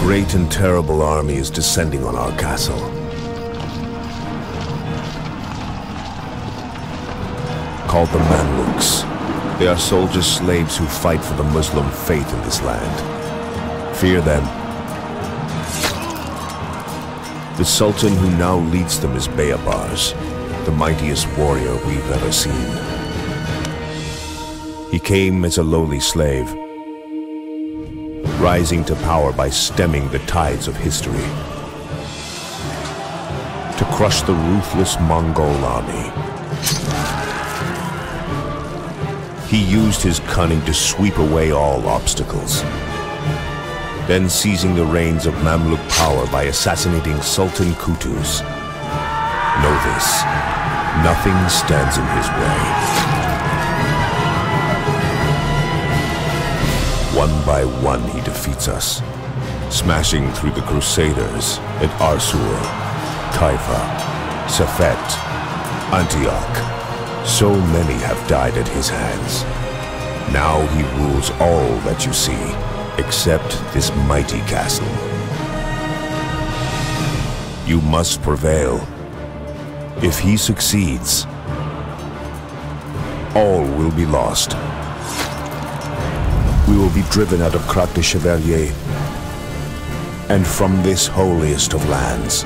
great and terrible army is descending on our castle. Called the Mamluks. They are soldiers slaves who fight for the Muslim faith in this land. Fear them. The Sultan who now leads them is Baybars, the mightiest warrior we've ever seen. He came as a lowly slave, rising to power by stemming the tides of history. To crush the ruthless Mongol army. He used his cunning to sweep away all obstacles. Then seizing the reins of Mamluk power by assassinating Sultan Qutuz. Know this, nothing stands in his way. One by one he defeats us, smashing through the Crusaders at Arsur, Haifa, Safed, Antioch. So many have died at his hands. Now he rules all that you see, except this mighty castle. You must prevail. If he succeeds, all will be lost we will be driven out of Crac des Chevaliers and from this holiest of lands.